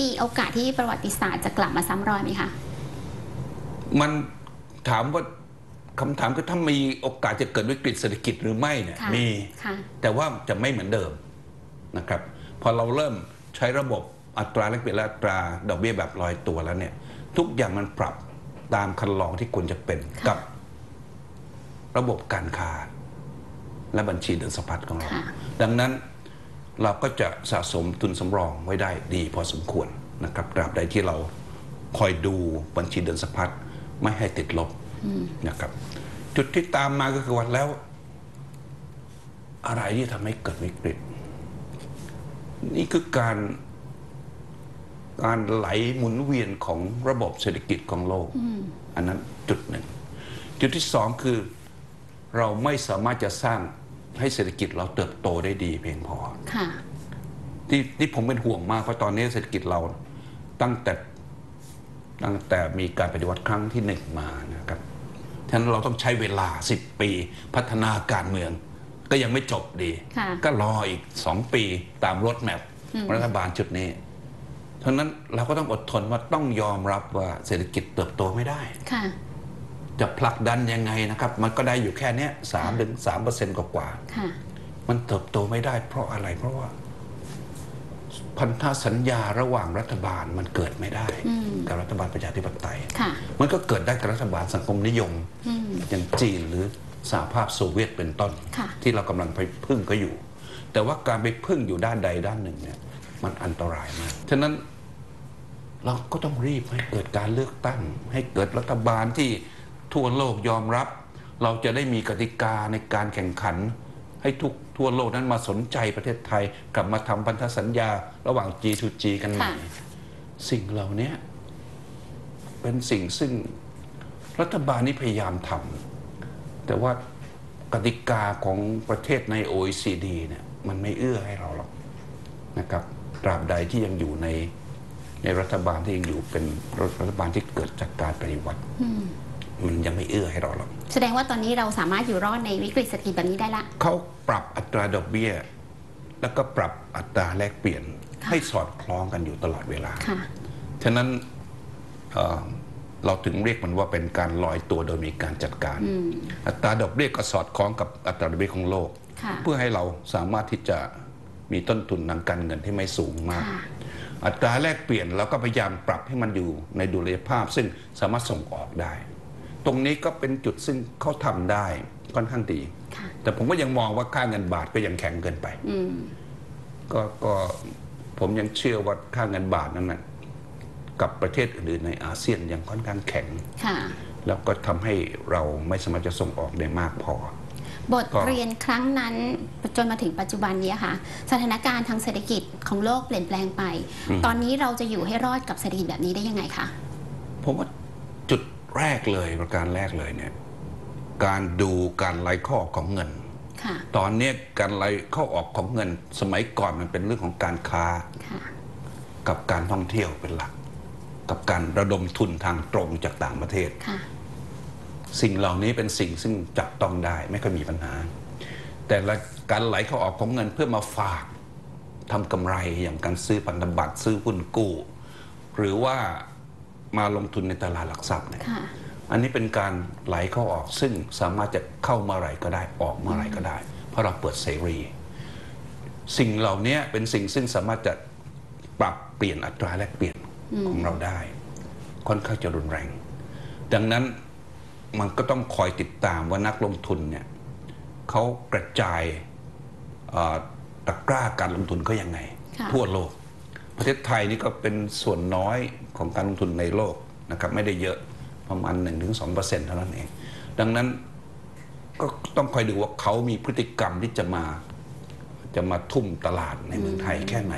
มีโอกาสที่ประวัติศาสตร์จะกลับมาซ้ำรอยไหมคะ มันถามว่าคำถามคือถ้ามีโอกาสจะเกิดวิกฤตเศรษฐกิจหรือไม่เนี่ยค่ะมีค่ะแต่ว่าจะไม่เหมือนเดิมนะครับ พอเราเริ่มใช้ระบบอัตราแลกเปลี่ยนและอัตราดอกเบี้ยแบบลอยตัวแล้วเนี่ย ทุกอย่างมันปรับตามคันลองที่ควรจะเป็นค่ะกับ ระบบการค้าและบัญชีเดินสะพัดของเราค่ะดังนั้น เราก็จะสะสมทุนสำรองไว้ได้ดีพอสมควรนะครับตราบใดที่เราคอยดูบัญชีเดินสะพัดไม่ให้ติดลบนะครับ จุดที่ตามมาก็คือว่าแล้ว อะไรที่ทำให้เกิดวิกฤต นี่คือการการไหลหมุนเวียนของระบบเศรษฐกิจของโลก อันนั้นจุดหนึ่ง จุดที่สองคือเราไม่สามารถจะสร้าง ให้เศรษฐกิจเราเติบโตได้ดีเพียงพอค่ะที่ที่ผมเป็นห่วงมากเพราะตอนนี้เศรษฐกิจเราตั้งแต่ตั้งแต่มีการปฏิวัติครั้งที่หนึ่งมานะครับฉะนั้นเราต้องใช้เวลา 10 ปีพัฒนาการเมือง ก็ยังไม่จบดีค่ะก็รออีก 2 ปีตามรถแมพรัฐบาลชุดนี้เพราะฉะนั้นเราก็ต้องอดทนว่าต้องยอมรับว่าเศรษฐกิจเติบโตไม่ได้ค่ะ จะผลักดันยังไงนะครับ มันก็ได้อยู่แค่เนี้ยสามถึงสามเปอร์เซ็นต์กว่าๆค่ะมันเติบโตไม่ได้ เพราะอะไรเพราะว่า พันธสัญญาระหว่างรัฐบาลมันเกิดไม่ได้อืมกับรัฐบาลประชาธิปไตยค่ะมันก็เกิดได้กับรัฐบาลสังคมนิยมอืมอย่างจีนหรือสหภาพโซเวียตเป็นต้นค่ะที่เรากำลังไปพึ่งก็อยู่ แต่ว่าการไปพึ่งอยู่ด้านใดด้านหนึ่งเนี่ยมันอันตรายมากฉะนั้นเราก็ต้องรีบให้เกิดการเลือกตั้ง ให้เกิดรัฐบาลที่ ทั่วโลกยอมรับ เราจะได้มีกติกาในการแข่งขัน ให้ทุกทั่วโลกนั้นมาสนใจประเทศไทย กลับมาทำพันธสัญญาระหว่าง G2G กันใหม่ค่ะสิ่งเหล่านี้เป็นสิ่งซึ่งรัฐบาลนี้พยายามทำแต่ว่ากติกาของประเทศใน OECD เนี่ยมันไม่เอื้อให้เราหรอกนะครับตราบใดที่ยังอยู่ในในรัฐบาลที่ยังอยู่เป็นรัฐบาลที่เกิดจากการปฏิวัติอื มมันยังไม่เอื้อให้เราหรอก แสดงว่าตอนนี้เราสามารถอยู่รอดในวิกฤตเศรษฐกิจแบบนี้ได้ละ เขาปรับอัตราดอกเบี้ย แล้วก็ปรับอัตราแลกเปลี่ยนค่ะให้สอดคล้องกันอยู่ตลอดเวลาค่ะฉะนั้นเอ่อเราถึงเรียกมันว่าเป็นการลอยตัวโดยมีการจัดการอืมอัตราดอกเบี้ยก็สอดคล้องกับอัตราดอกเบี้ยของโลกค่ะเพื่อให้เราสามารถที่จะมีต้นทุนทางการเงินที่ไม่สูงมากค่ะอัตราแลกเปลี่ยนเราก็พยายามปรับให้มันอยู่ในดุลยภาพ ซึ่งสามารถส่งออกได้ ตรงนี้ก็เป็นจุดซึ่งเขาทำได้ค่อนข้างดี ค่ะ แต่ผมก็ยังมองว่าค่าเงินบาทก็ยังแข็งเกินไป อืม ก็ก็ผมยังเชื่อว่าค่าเงินบาทนั้นนะกับประเทศอื่นๆในอาเซียนยังค่อนข้างแข็ง ค่ะ แล้วก็ทำให้เราไม่สามารถจะส่งออกได้มากพอ บทก็เรียนครั้งนั้นจนมาถึงปัจจุบันนี้ค่ะ สถานการณ์ทางเศรษฐกิจของโลกเปลี่ยนแปลงไปตอนนี้เราจะอยู่ให้รอดกับเศรษฐกิจแบบนี้ได้ยังไงคะ ผมว่าจุด แรกเลยประการแรกเลยเนี่ยการดูการไหลเข้าออกของเงินค่ะตอนนี้การไหลเข้าออกของเงิน สมัยก่อนมันเป็นเรื่องของการค้าค่ะกับการท่องเที่ยวเป็นหลัก กับการระดมทุนทางตรงจากต่างประเทศค่ะสิ่งเหล่านี้เป็นสิ่งซึ่งจับต้องได้ไม่ค่อยมีปัญหา แต่ละการไหลเข้าออกของเงินเพื่อมาฝากทำกำไรอย่างการซื้อพันธบัตรซื้อหุ้นกู้ หรือว่า มาลงทุนในตลาดหลักทรัพย์เนี่ยค่ะอันนี้เป็นการไหลเข้าออกซึ่งสามารถจะเข้าเมื่อไหร่ก็ได้ออกเมื่อไหร่ก็ได้ เพราะเราเปิดเสรี สิ่งเหล่านี้เป็นสิ่งซึ่งสามารถจะปรับเปลี่ยนอัตราแลกเปลี่ยนของเราได้ ค่อนข้างจะรุนแรง ดังนั้นมันก็ต้องคอยติดตามว่านักลงทุนเนี่ยเขากระจายเอ่อตะกร้าการลงทุนเขายังไงค่ะทั่วโลก ประเทศไทยนี่ก็เป็นส่วนน้อยของการลงทุนในโลกนะครับไม่ได้เยอะประมาณ 1-2%เท่านั้นเอง ดังนั้นก็ต้องคอยดูว่าเขามีพฤติกรรมที่จะมาจะมาทุ่มตลาดในเมืองไทยแค่ไหน